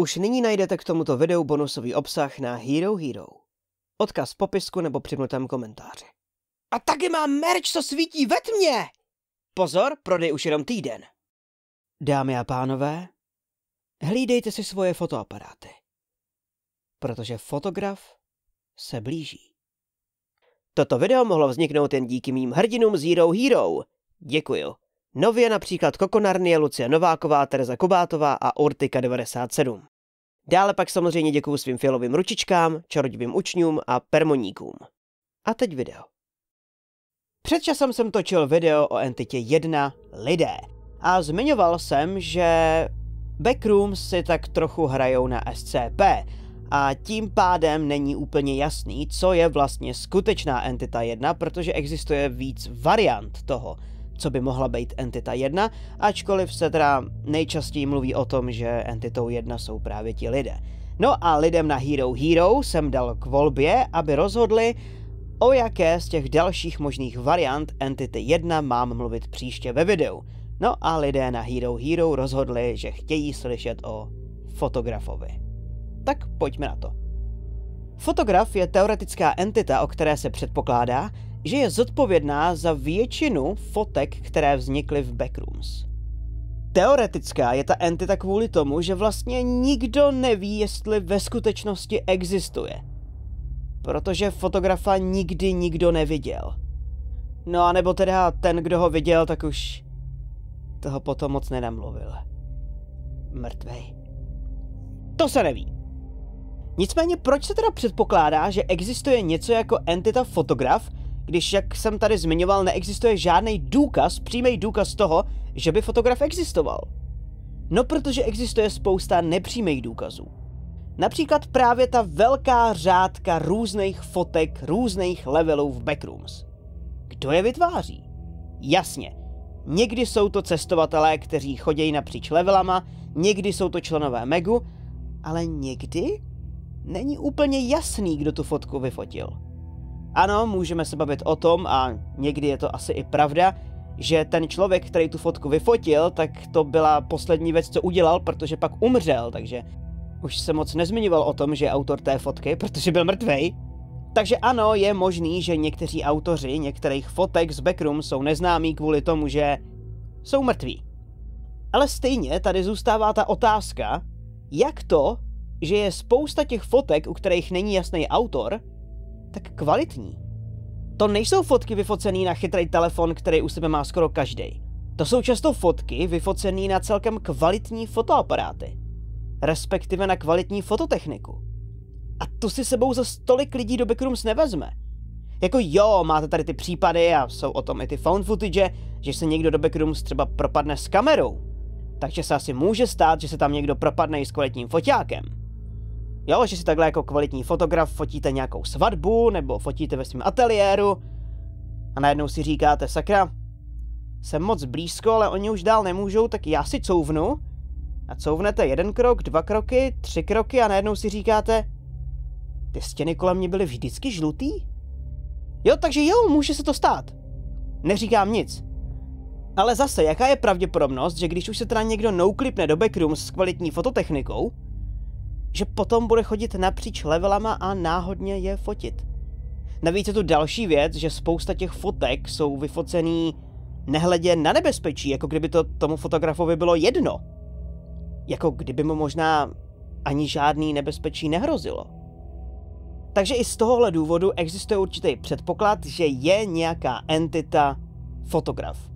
Už nyní najdete k tomuto videu bonusový obsah na Hero Hero. Odkaz v popisku nebo připnutém komentáři. A taky mám merch, co svítí ve tmě! Pozor, prodej už jenom týden. Dámy a pánové, hlídejte si svoje fotoaparáty. Protože fotograf se blíží. Toto video mohlo vzniknout jen díky mým hrdinům z Hero Hero. Děkuju. Nově například Kokonarnie, Lucie Nováková, Tereza Kobátová a Urtika 97. Dále pak samozřejmě děkuju svým fialovým ručičkám, čarodivým učňům a permoníkům. A teď video. Před časem jsem točil video o entitě 1 lidé a zmiňoval jsem, že Backrooms si tak trochu hrajou na SCP a tím pádem není úplně jasný, co je vlastně skutečná entita 1, protože existuje víc variant toho, co by mohla být entita 1, ačkoliv se teda nejčastěji mluví o tom, že entitou 1 jsou právě ti lidé. No a lidem na Hero Hero jsem dal k volbě, aby rozhodli, o jaké z těch dalších možných variant entity 1 mám mluvit příště ve videu. No a lidé na Hero Hero rozhodli, že chtějí slyšet o fotografovi. Tak pojďme na to. Fotograf je teoretická entita, o které se předpokládá, že je zodpovědná za většinu fotek, které vznikly v Backrooms. Teoretická je ta entita kvůli tomu, že vlastně nikdo neví, jestli ve skutečnosti existuje. Protože fotografa nikdy nikdo neviděl. No a nebo teda ten, kdo ho viděl, tak už toho potom moc nenamluvil. Mrtvej. To se neví. Nicméně proč se teda předpokládá, že existuje něco jako entita fotograf, když, jak jsem tady zmiňoval, neexistuje žádný důkaz, přímý důkaz toho, že by fotograf existoval. No protože existuje spousta nepřímých důkazů. Například právě ta velká řádka různých fotek, různých levelů v Backrooms. Kdo je vytváří? Jasně, někdy jsou to cestovatelé, kteří chodí napříč levelama, někdy jsou to členové Megu, ale někdy není úplně jasný, kdo tu fotku vyfotil. Ano, můžeme se bavit o tom, a někdy je to asi i pravda, že ten člověk, který tu fotku vyfotil, tak to byla poslední věc, co udělal, protože pak umřel, takže už se moc nezmiňoval o tom, že je autor té fotky, protože byl mrtvej. Takže ano, je možný, že někteří autoři některých fotek z Backroom jsou neznámí kvůli tomu, že jsou mrtví. Ale stejně tady zůstává ta otázka, jak to, že je spousta těch fotek, u kterých není jasný autor, tak kvalitní. To nejsou fotky vyfocené na chytrý telefon, který u sebe má skoro každý. To jsou často fotky vyfocené na celkem kvalitní fotoaparáty. Respektive na kvalitní fototechniku. A tu si sebou za stolik lidí do Backrooms nevezme. Jako jo, máte tady ty případy a jsou o tom i ty found footage, že se někdo do Backrooms třeba propadne s kamerou. Takže se asi může stát, že se tam někdo propadne i s kvalitním foťákem. Jo, že si takhle jako kvalitní fotograf fotíte nějakou svatbu nebo fotíte ve svém ateliéru a najednou si říkáte, sakra, jsem moc blízko, ale oni už dál nemůžou, tak já si couvnu a couvnete jeden krok, dva kroky, tři kroky a najednou si říkáte, ty stěny kolem mě byly vždycky žlutý? Jo, takže jo, může se to stát. Neříkám nic. Ale zase, jaká je pravděpodobnost, že když už se teda někdo nouklipne do backrooms s kvalitní fototechnikou, že potom bude chodit napříč levelama a náhodně je fotit. Navíc je tu další věc, že spousta těch fotek jsou vyfocený nehledě na nebezpečí, jako kdyby to tomu fotografovi bylo jedno. Jako kdyby mu možná ani žádný nebezpečí nehrozilo. Takže i z tohohle důvodu existuje určitý předpoklad, že je nějaká entita fotograf.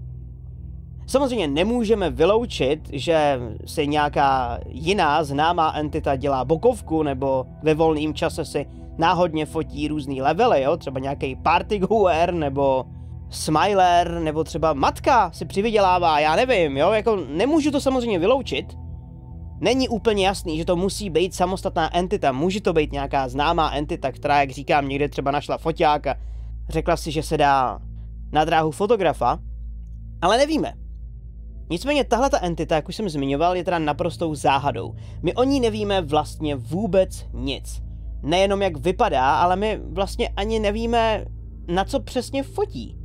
Samozřejmě nemůžeme vyloučit, že si nějaká jiná známá entita dělá bokovku nebo ve volném čase si náhodně fotí různý levely, jo? třeba nějaký partygoer nebo smiler nebo třeba matka si přivydělává, já nevím, jo, jako nemůžu to samozřejmě vyloučit. Není úplně jasný, že to musí být samostatná entita, může to být nějaká známá entita, která, jak říkám, někde třeba našla foťák a řekla si, že se dá na dráhu fotografa, ale nevíme. Nicméně tahle ta entita, jak už jsem zmiňoval, je teda naprostou záhadou. My o ní nevíme vlastně vůbec nic. Nejenom jak vypadá, ale my vlastně ani nevíme, na co přesně fotí.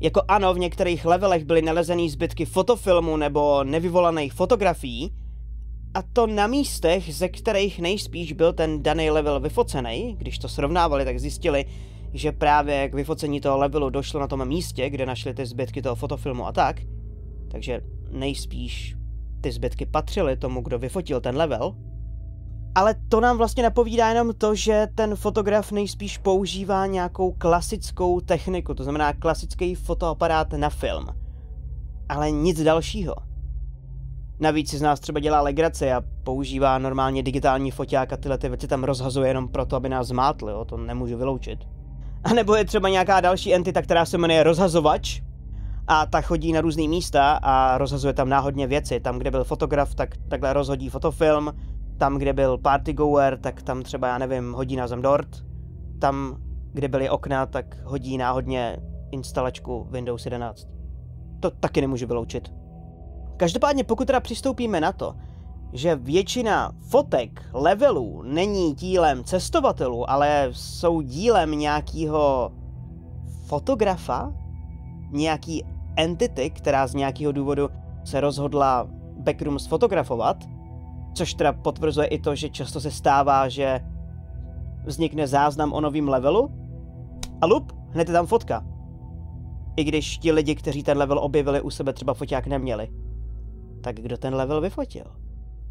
Jako ano, v některých levelech byly nalezený zbytky fotofilmu nebo nevyvolaných fotografií, A to na místech, ze kterých nejspíš byl ten daný level vyfocený, když to srovnávali, tak zjistili, že právě k vyfocení toho levelu došlo na tom místě, kde našli ty zbytky toho fotofilmu a tak. Takže nejspíš ty zbytky patřily tomu, kdo vyfotil ten level. Ale to nám vlastně napovídá jenom to, že ten fotograf nejspíš používá nějakou klasickou techniku, to znamená klasický fotoaparát na film. Ale nic dalšího. Navíc si z nás třeba dělá legrace a používá normálně digitální foťák a tyhle ty věci tam rozhazuje jenom proto, aby nás zmátli, jo? to nemůžu vyloučit. A nebo je třeba nějaká další entita, která se jmenuje rozhazovač a ta chodí na různé místa a rozhazuje tam náhodně věci. Tam, kde byl fotograf, tak takhle rozhodí fotofilm, tam, kde byl partygoer, tak tam třeba, já nevím, hodí na zem dort, tam, kde byly okna, tak hodí náhodně instalačku Windows 11. To taky nemůžu vyloučit. Každopádně pokud teda přistoupíme na to, že většina fotek, levelů není dílem cestovatelů, ale jsou dílem nějakého fotografa, nějaký entity, která z nějakého důvodu se rozhodla Backrooms fotografovat, což teda potvrzuje i to, že často se stává, že vznikne záznam o novém levelu a lup, hned je tam fotka. I když ti lidi, kteří ten level objevili u sebe třeba foťák neměli. Tak kdo ten level vyfotil?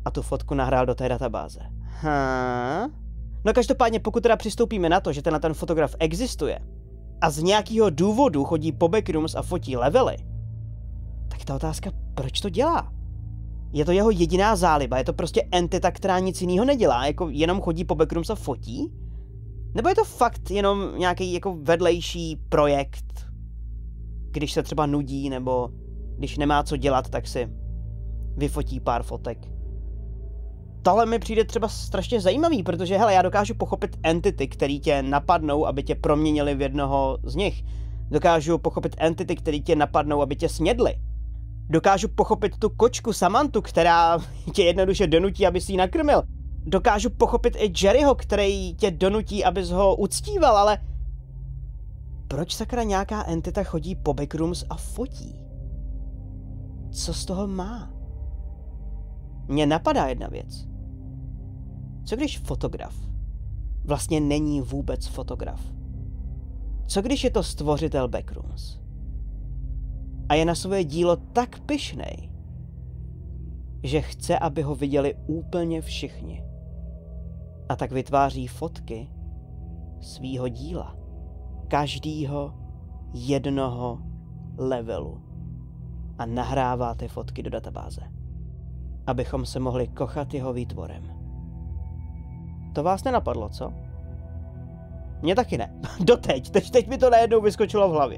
A tu fotku nahrál do té databáze. Ha? No každopádně, pokud teda přistoupíme na to, že tenhle ten fotograf existuje a z nějakého důvodu chodí po backrooms a fotí levely, tak ta otázka, proč to dělá? Je to jeho jediná záliba, je to prostě entita, která nic jiného nedělá, jako jenom chodí po backrooms a fotí? Nebo je to fakt jenom nějaký jako vedlejší projekt, když se třeba nudí, nebo když nemá co dělat, tak si vyfotí pár fotek. Tohle mi přijde třeba strašně zajímavý, protože hele, já dokážu pochopit entity, který tě napadnou, aby tě proměnili v jednoho z nich. Dokážu pochopit entity, který tě napadnou, aby tě snědli. Dokážu pochopit tu kočku Samantu, která tě jednoduše donutí, aby si ji nakrmil. Dokážu pochopit i Jerryho, který tě donutí, abys ho uctíval, ale... Proč sakra nějaká entita chodí po backrooms a fotí? Co z toho má? Mně napadá jedna věc. Co když fotograf vlastně není vůbec fotograf? Co když je to stvořitel Backrooms? A je na svoje dílo tak pyšnej, že chce, aby ho viděli úplně všichni. A tak vytváří fotky svýho díla. Každýho jednoho levelu. A nahrává ty fotky do databáze. Abychom se mohli kochat jeho výtvorem. To vás nenapadlo, co? Mně taky ne. Doteď. Teď, teď mi to najednou vyskočilo v hlavě.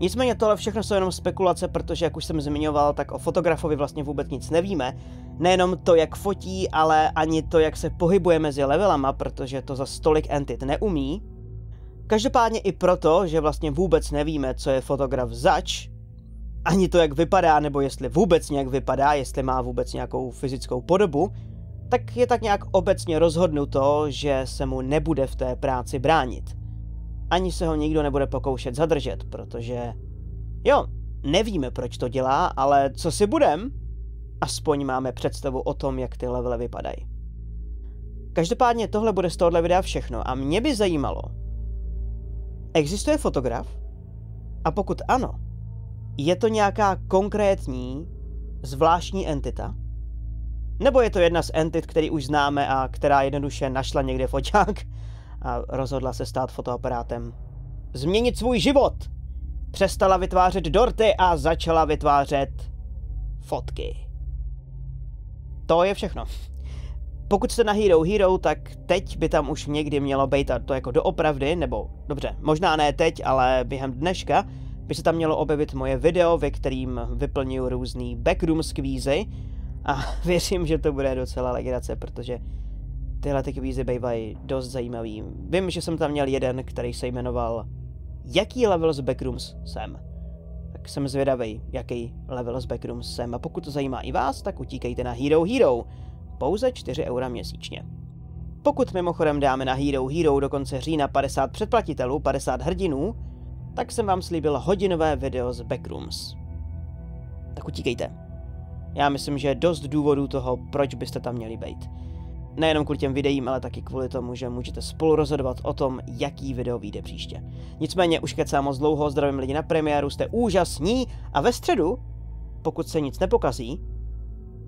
Nicméně tohle všechno jsou jenom spekulace, protože jak už jsem zmiňoval, tak o fotografovi vlastně vůbec nic nevíme. Nejenom to, jak fotí, ale ani to, jak se pohybuje mezi levelama, protože to za stolik entit neumí. Každopádně i proto, že vlastně vůbec nevíme, co je fotograf zač, ani to, jak vypadá, nebo jestli vůbec nějak vypadá, jestli má vůbec nějakou fyzickou podobu, tak je tak nějak obecně rozhodnuto, že se mu nebude v té práci bránit. Ani se ho nikdo nebude pokoušet zadržet, protože jo, nevíme, proč to dělá, ale co si budem? Aspoň máme představu o tom, jak ty levely vypadají. Každopádně tohle bude z tohohle videa všechno a mě by zajímalo, existuje fotograf? A pokud ano, je to nějaká konkrétní, zvláštní entita? Nebo je to jedna z entit, který už známe a která jednoduše našla někde foťák a rozhodla se stát fotoaparátem. Změnit svůj život! Přestala vytvářet dorty a začala vytvářet fotky. To je všechno. Pokud jste na Hero Hero, tak teď by tam už někdy mělo být a to jako doopravdy, nebo dobře, možná ne teď, ale během dneška by se tam mělo objevit moje video, ve kterým vyplňuji různý backroom skvízy, a věřím, že to bude docela legrace, protože tyhle ty kvízy bývají dost zajímavý. Vím, že jsem tam měl jeden, který se jmenoval Jaký level z Backrooms jsem? Tak jsem zvědavý, jaký level z Backrooms jsem. A pokud to zajímá i vás, tak utíkejte na Hero Hero. Pouze 4 eura měsíčně. Pokud mimochodem dáme na Hero Hero do konce října 50 předplatitelů, 50 hrdinů, tak jsem vám slíbil hodinové video z Backrooms. Tak utíkejte. Já myslím, že je dost důvodů toho, proč byste tam měli být. Nejenom kvůli těm videím, ale taky kvůli tomu, že můžete spolu rozhodovat o tom, jaký video vyjde příště. Nicméně už kecám moc dlouho, zdravím lidi na premiéru, jste úžasní a ve středu, pokud se nic nepokazí,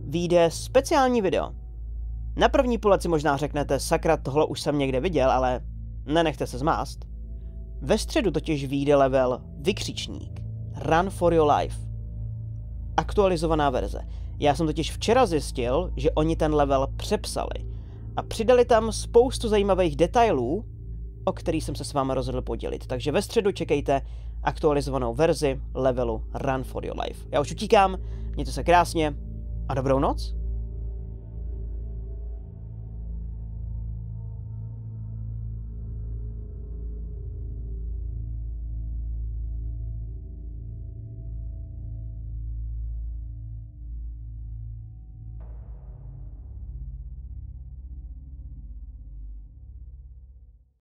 vyjde speciální video. Na první pohled si možná řeknete, sakra, tohle už jsem někde viděl, ale nenechte se zmást. Ve středu totiž vyjde level Vykřičník. Run for your life. Aktualizovaná verze. Já jsem totiž včera zjistil, že oni ten level přepsali a přidali tam spoustu zajímavých detailů, o který jsem se s vámi rozhodl podělit. Takže ve středu čekejte aktualizovanou verzi levelu Run for your life. Já už utíkám, mějte se krásně a dobrou noc.